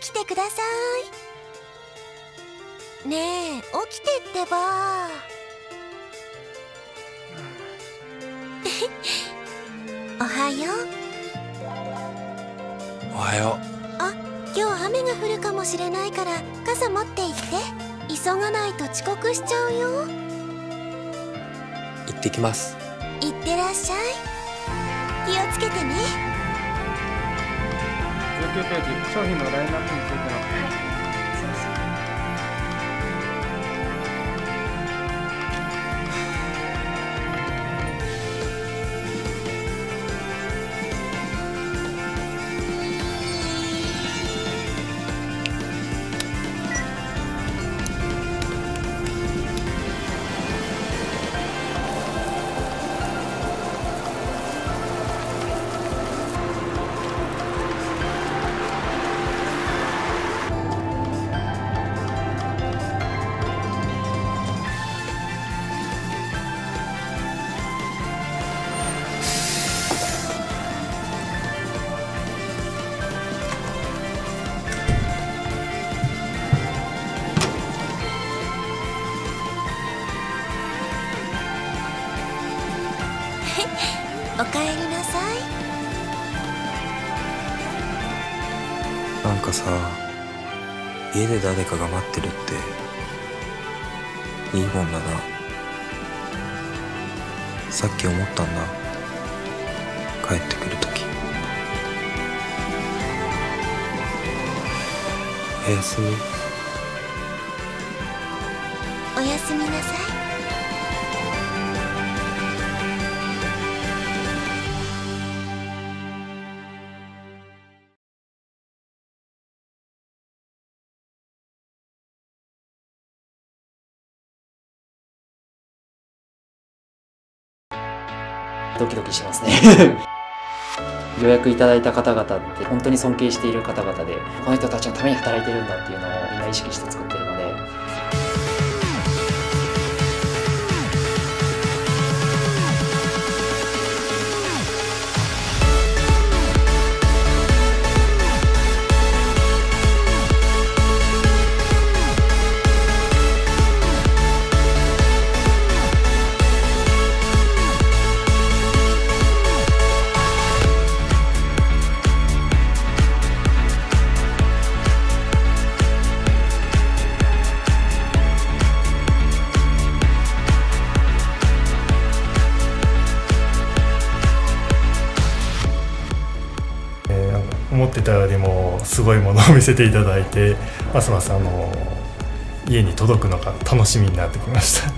起きてください。ねえ起きてってば。おはよう。おはよあ今日雨が降るかもしれないから傘持って行って。急がないと遅刻しちゃうよ。う行ってきます。いってらっしゃい。気をつけてね19ページ商品のラインナップについてのおかえりなさい。なんかさ家で誰かが待ってるっていいもんだな。さっき思ったんだ。帰ってくるときおやすみ。おやすみなさいドキドキしますね。予約いただいた方々って本当に尊敬している方々でこの人たちのために働いてるんだっていうのをみんな意識して作ってってたよりもすごいものを見せていただいて ますますあの家に届くのが 楽しみになってきました。い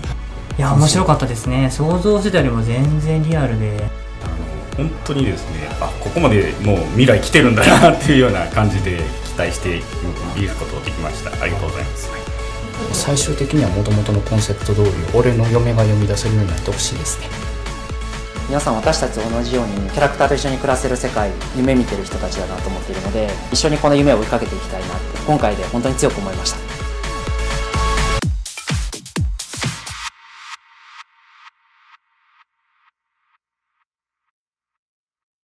や面白かったですね。想像してたよりも全然リアルで。本当にですねあここまでもう未来来てるんだなっていうような感じで 期待して見ることができました。ありがとうございます。最終的にはもともとのコンセプト通り俺の嫁が読み出せるようになってほしいですね皆さん私たちと同じようにキャラクターと一緒に暮らせる世界夢見てる人たちだなと思っているので一緒にこの夢を追いかけていきたいなって今回で本当に強く思いました。